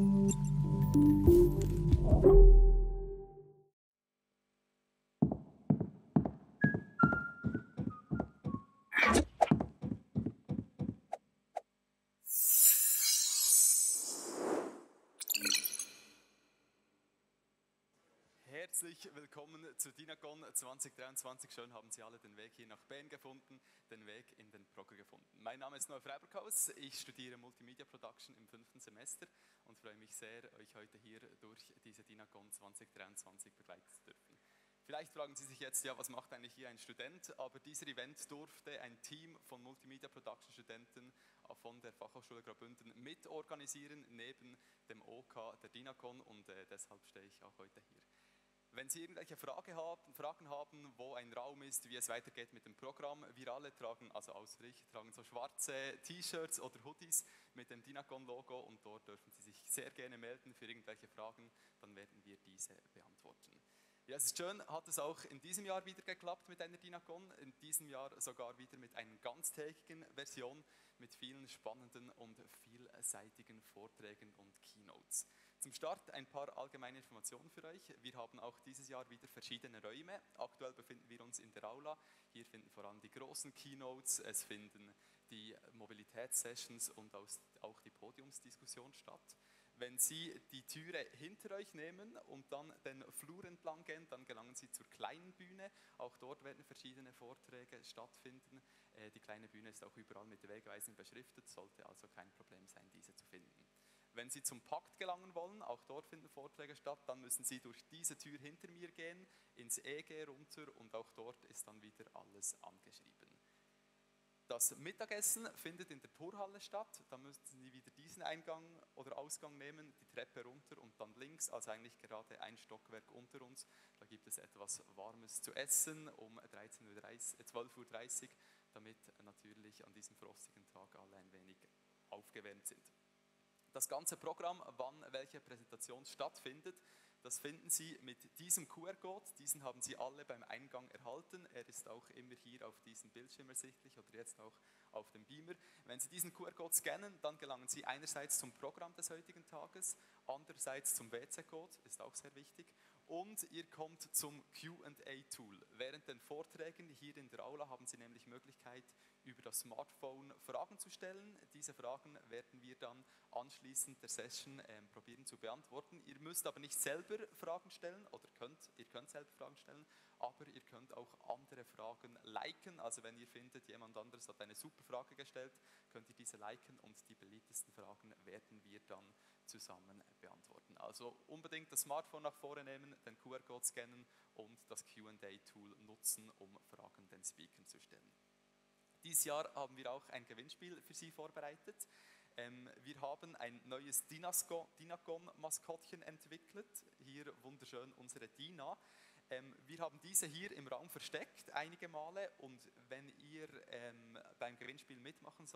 Thank you. Herzlich willkommen zu DINACON 2023. Schön haben Sie alle den Weg hier nach Bern gefunden, den Weg in den Progr gefunden. Mein Name ist Noah Freiberghaus, ich studiere Multimedia Production im fünften Semester und freue mich sehr, euch heute hier durch diese DINACON 2023 begleiten zu dürfen. Vielleicht fragen Sie sich jetzt, ja, was macht eigentlich hier ein Student? Aber dieser Event durfte ein Team von Multimedia Production Studenten von der Fachhochschule Graubünden mitorganisieren, neben dem OK der DINACON und äh, deshalb stehe ich auch heute hier. Wenn Sie irgendwelche Frage haben, Fragen haben, wo ein Raum ist, wie es weitergeht mit dem Programm, wir alle tragen, also außer tragen so schwarze T-Shirts oder Hoodies mit dem Dinacon-Logo und dort dürfen Sie sich sehr gerne melden für irgendwelche Fragen, dann werden wir diese beantworten. Ja, es ist schön, hat es auch in diesem Jahr wieder geklappt mit einer Dinacon, in diesem Jahr sogar wieder mit einer ganztägigen Version mit vielen spannenden und vielseitigen Vorträgen und Keynotes. Zum Start ein paar allgemeine Informationen für euch. Wir haben auch dieses Jahr wieder verschiedene Räume. Aktuell befinden wir uns in der Aula. Hier finden vor allem die großen Keynotes, es finden die Mobilitätssessions und auch die Podiumsdiskussion statt. Wenn Sie die Türe hinter euch nehmen und dann den Flur entlang gehen, dann gelangen Sie zur kleinen Bühne. Auch dort werden verschiedene Vorträge stattfinden. Äh, die kleine Bühne ist auch überall mit Wegweisen beschriftet, sollte also kein Problem sein, diese zu finden. Wenn Sie zum Pakt gelangen wollen, auch dort finden Vorträge statt, dann müssen Sie durch diese Tür hinter mir gehen, ins EG runter und auch dort ist dann wieder alles angeschrieben. Das Mittagessen findet in der Torhalle statt. Da müssen Sie wieder diesen Eingang oder Ausgang nehmen, die Treppe runter und dann links, also eigentlich gerade ein Stockwerk unter uns. Da gibt es etwas Warmes zu essen um 12.30 Uhr, damit natürlich an diesem frostigen Tag alle ein wenig aufgewärmt sind. Das ganze Programm, wann welche Präsentation stattfindet, das finden Sie mit diesem QR-Code. Diesen haben Sie alle beim Eingang erhalten. Er ist auch immer hier auf diesem Bildschirm ersichtlich oder jetzt auch auf dem Beamer. Wenn Sie diesen QR-Code scannen, dann gelangen Sie einerseits zum Programm des heutigen Tages, andererseits zum WC-Code, ist auch sehr wichtig, und ihr kommt zum QA-Tool. Während den Vorträgen hier in der Aula haben Sie nämlich Möglichkeit, über das Smartphone Fragen zu stellen. Diese Fragen werden wir dann anschließend der Session ähm, probieren zu beantworten. Ihr müsst aber nicht selber Fragen stellen oder könnt, ihr könnt selber Fragen stellen, aber ihr könnt auch andere Fragen liken. Also wenn ihr findet, jemand anderes hat eine super Frage gestellt, könnt ihr diese liken und die beliebtesten Fragen werden wir dann zusammen beantworten. Also unbedingt das Smartphone nach vorne nehmen, den QR-Code scannen und das QA-Tool nutzen, um Fragen den Speakern zu stellen. Dieses Jahr haben wir auch ein Gewinnspiel für Sie vorbereitet. Ähm, wir haben ein neues Dinacon-Maskottchen entwickelt. Hier wunderschön unsere Dina. Ähm, wir haben diese hier im Raum versteckt einige Male und wenn ihr ähm, beim Gewinnspiel mitmachen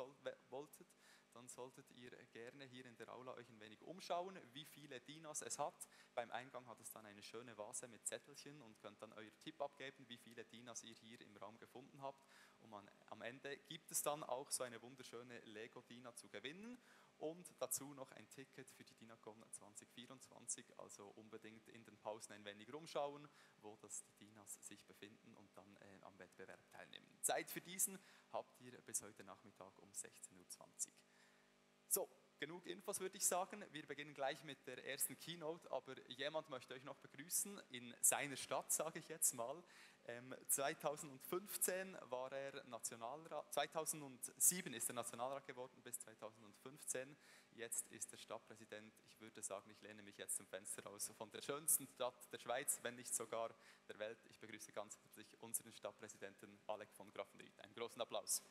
wolltet, dann solltet ihr gerne hier in der Aula euch ein wenig umschauen, wie viele Dinos es hat. Beim Eingang hat es dann eine schöne Vase mit Zettelchen und könnt dann euer Tipp abgeben, wie viele Dinos ihr hier im Raum gefunden habt. Und am Ende gibt es dann auch so eine wunderschöne Lego-Dina zu gewinnen und dazu noch ein Ticket für die DINACON 2024, also unbedingt in den Pausen ein wenig rumschauen, wo das die Dinas sich befinden und dann äh, am Wettbewerb teilnehmen. Zeit für diesen habt ihr bis heute Nachmittag um 16.20 Uhr. Genug Infos würde ich sagen. Wir beginnen gleich mit der ersten Keynote, aber jemand möchte euch noch begrüßen in seiner Stadt, sage ich jetzt mal. Ähm, 2015 war er Nationalrat, 2007 ist er Nationalrat geworden bis 2015. Jetzt ist er Stadtpräsident. Ich würde sagen, ich lehne mich jetzt zum Fenster raus von der schönsten Stadt der Schweiz, wenn nicht sogar der Welt. Ich begrüße ganz herzlich unseren Stadtpräsidenten Alec von Grafenried. Einen großen Applaus.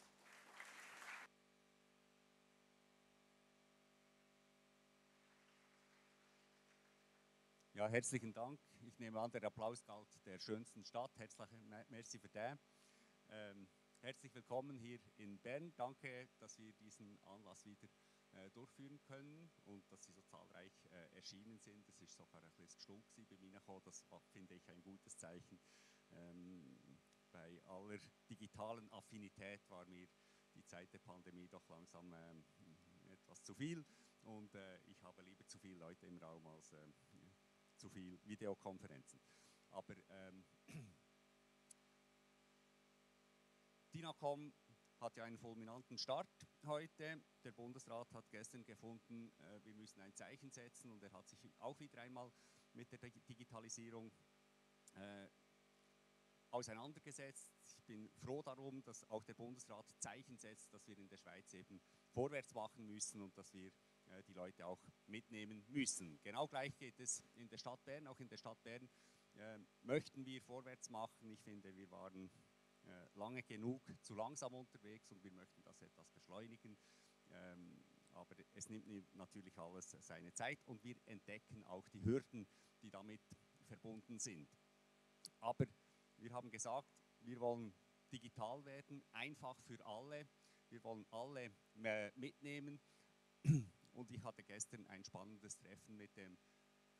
Ja, herzlichen Dank. Ich nehme an, der Applaus galt der schönsten Stadt. Herzlichen Merci für den. Ähm, herzlich willkommen hier in Bern. Danke, dass wir diesen Anlass wieder äh, durchführen können und dass Sie so zahlreich äh, erschienen sind. Es ist sogar ein bisschen gestunken bei mir. Das finde ich ein gutes Zeichen. Ähm, bei aller digitalen Affinität war mir die Zeit der Pandemie doch langsam ähm, etwas zu viel. und äh, ich habe lieber zu viele Leute im Raum als äh, zu viel Videokonferenzen. Aber ähm, DINACOM hat ja einen fulminanten Start heute. Der Bundesrat hat gestern gefunden, äh, wir müssen ein Zeichen setzen und er hat sich auch wieder einmal mit der Digitalisierung äh, auseinandergesetzt. Ich bin froh darum, dass auch der Bundesrat Zeichen setzt, dass wir in der Schweiz eben vorwärts machen müssen und dass wir die Leute auch mitnehmen müssen. Genau gleich geht es in der Stadt Bern. Auch in der Stadt Bern äh, möchten wir vorwärts machen. Ich finde, wir waren äh, lange genug zu langsam unterwegs und wir möchten das etwas beschleunigen. Ähm, aber es nimmt natürlich alles seine Zeit und wir entdecken auch die Hürden, die damit verbunden sind. Aber wir haben gesagt, wir wollen digital werden, einfach für alle. Wir wollen alle mitnehmen. Und ich hatte gestern ein spannendes Treffen mit dem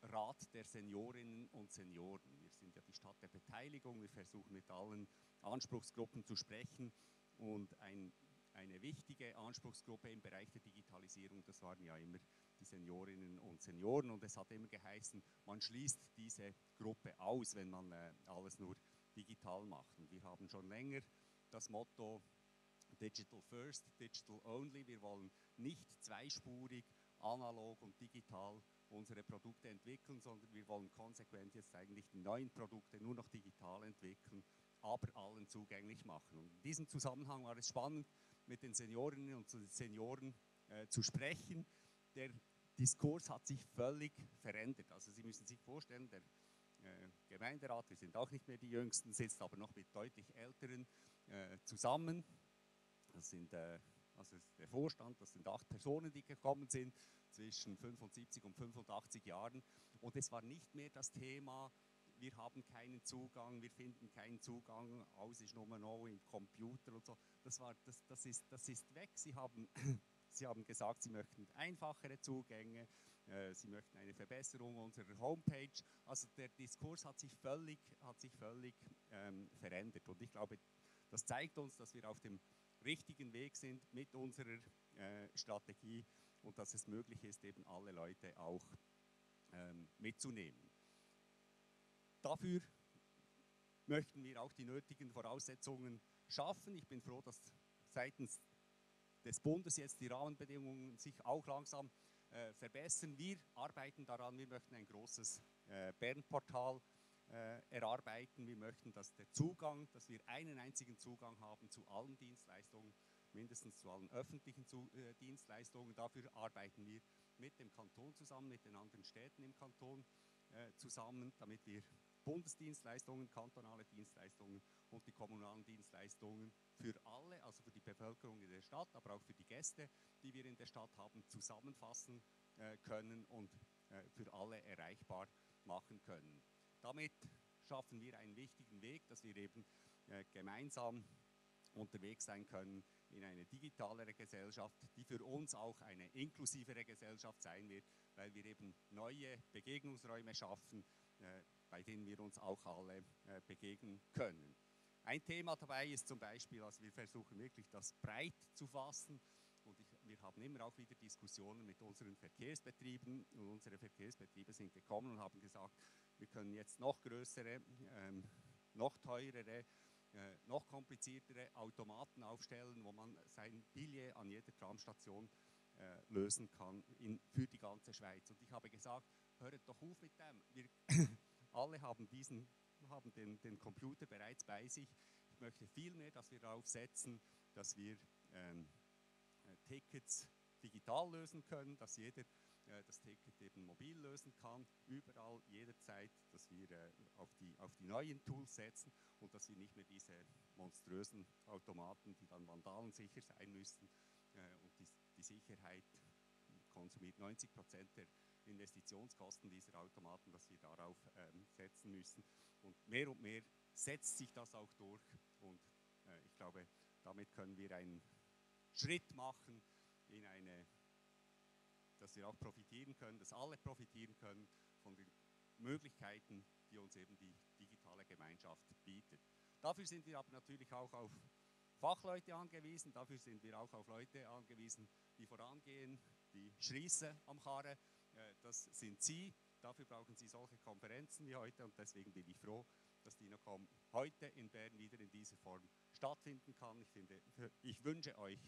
Rat der Seniorinnen und Senioren. Wir sind ja die Stadt der Beteiligung. Wir versuchen mit allen Anspruchsgruppen zu sprechen. Und ein, eine wichtige Anspruchsgruppe im Bereich der Digitalisierung, das waren ja immer die Seniorinnen und Senioren. Und es hat immer geheißen, man schließt diese Gruppe aus, wenn man äh, alles nur digital macht. Und wir haben schon länger das Motto Digital First, Digital Only. Wir wollen nicht zweispurig, analog und digital unsere Produkte entwickeln, sondern wir wollen konsequent jetzt eigentlich die neuen Produkte nur noch digital entwickeln, aber allen zugänglich machen. Und in diesem Zusammenhang war es spannend, mit den Seniorinnen und Senioren äh, zu sprechen. Der Diskurs hat sich völlig verändert. Also Sie müssen sich vorstellen, der äh, Gemeinderat, wir sind auch nicht mehr die Jüngsten, sitzt aber noch mit deutlich Älteren äh, zusammen. Das sind also der Vorstand, das sind acht Personen, die gekommen sind zwischen 75 und 85 Jahren. Und es war nicht mehr das Thema, wir haben keinen Zugang, wir finden keinen Zugang, aus ist nur noch im Computer und so. Das, war, das, das, ist, das ist weg. Sie haben, Sie haben gesagt, Sie möchten einfachere Zugänge, äh, Sie möchten eine Verbesserung unserer Homepage. Also der Diskurs hat sich völlig, hat sich völlig ähm, verändert. Und ich glaube, das zeigt uns, dass wir auf dem richtigen Weg sind mit unserer äh, Strategie und dass es möglich ist, eben alle Leute auch ähm, mitzunehmen. Dafür möchten wir auch die nötigen Voraussetzungen schaffen. Ich bin froh, dass seitens des Bundes jetzt die Rahmenbedingungen sich auch langsam äh, verbessern. Wir arbeiten daran, wir möchten ein großes äh, Bernportal erarbeiten. Wir möchten, dass der Zugang, dass wir einen einzigen Zugang haben zu allen Dienstleistungen, mindestens zu allen öffentlichen äh, Dienstleistungen. Dafür arbeiten wir mit dem Kanton zusammen, mit den anderen Städten im Kanton äh, zusammen, damit wir Bundesdienstleistungen, kantonale Dienstleistungen und die kommunalen Dienstleistungen für alle, also für die Bevölkerung in der Stadt, aber auch für die Gäste, die wir in der Stadt haben, zusammenfassen äh, können und äh, für alle erreichbar machen können. Damit schaffen wir einen wichtigen Weg, dass wir eben äh, gemeinsam unterwegs sein können in eine digitalere Gesellschaft, die für uns auch eine inklusivere Gesellschaft sein wird, weil wir eben neue Begegnungsräume schaffen, äh, bei denen wir uns auch alle äh, begegnen können. Ein Thema dabei ist zum Beispiel, also wir versuchen wirklich das breit zu fassen und ich, wir haben immer auch wieder Diskussionen mit unseren Verkehrsbetrieben und unsere Verkehrsbetriebe sind gekommen und haben gesagt, wir können jetzt noch größere, ähm, noch teurere, äh, noch kompliziertere Automaten aufstellen, wo man sein Billet an jeder Tramstation äh, lösen kann in, für die ganze Schweiz. Und ich habe gesagt, hört doch auf mit dem. Wir alle haben, diesen, haben den, den Computer bereits bei sich. Ich möchte vielmehr, dass wir darauf setzen, dass wir ähm, äh, Tickets digital lösen können, dass jeder das Ticket eben mobil lösen kann, überall, jederzeit, dass wir äh, auf, die, auf die neuen Tools setzen und dass wir nicht mehr diese monströsen Automaten, die dann vandalensicher sein müssten äh, und die, die Sicherheit konsumiert 90 Prozent der Investitionskosten dieser Automaten, dass wir darauf ähm, setzen müssen. Und mehr und mehr setzt sich das auch durch und äh, ich glaube, damit können wir einen Schritt machen in eine dass wir auch profitieren können, dass alle profitieren können von den Möglichkeiten, die uns eben die digitale Gemeinschaft bietet. Dafür sind wir aber natürlich auch auf Fachleute angewiesen, dafür sind wir auch auf Leute angewiesen, die vorangehen, die Schriesse am Karren, äh, das sind Sie. Dafür brauchen Sie solche Konferenzen wie heute und deswegen bin ich froh, dass DINOCOM heute in Bern wieder in dieser Form stattfinden kann. Ich, finde, ich wünsche euch,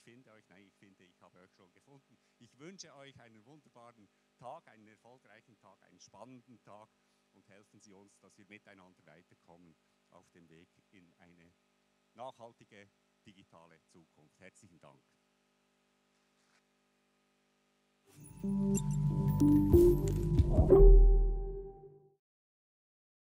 ich finde euch, nein, ich finde, ich habe euch schon gefunden. Ich wünsche euch einen wunderbaren Tag, einen erfolgreichen Tag, einen spannenden Tag und helfen Sie uns, dass wir miteinander weiterkommen auf dem Weg in eine nachhaltige digitale Zukunft. Herzlichen Dank. Thank you.